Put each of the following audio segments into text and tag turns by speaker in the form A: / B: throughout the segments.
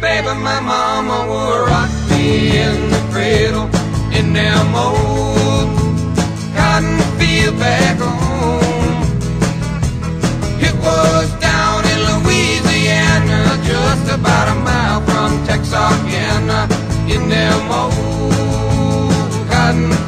A: baby, my mama would rock me in the cradle in them old cotton field back home. It was down in Louisiana, just about a mile from Texarkana, in them old cotton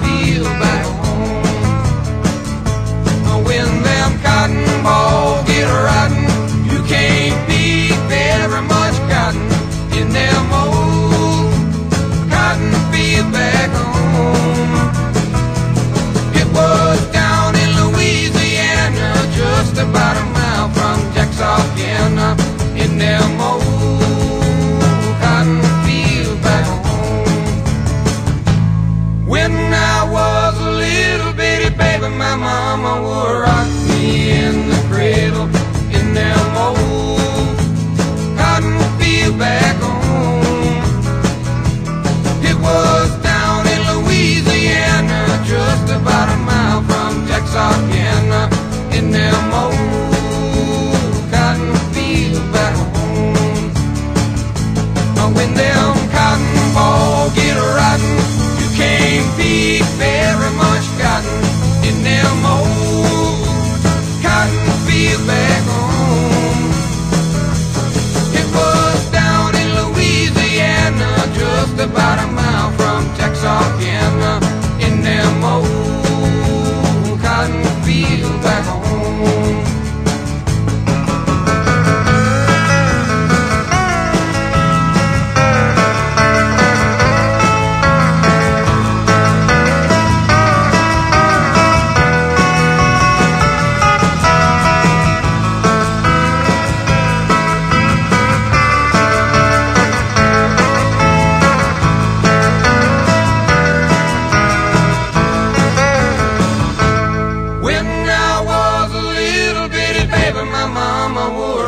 A: just about a mile from Jackson, Vienna, in them old cotton fields back home. When I was a little bitty baby, my mama would rock me in bottom amor.